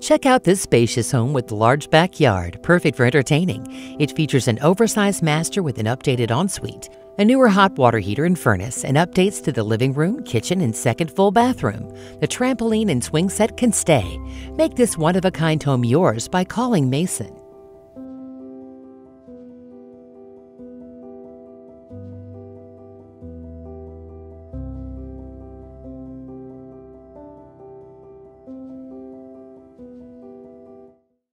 Check out this spacious home with large backyard, perfect for entertaining. It features an oversized master with an updated ensuite, a newer hot water heater and furnace, and updates to the living room, kitchen, and second full bathroom. The trampoline and swing set can stay. Make this one of a kind home yours by calling Mason.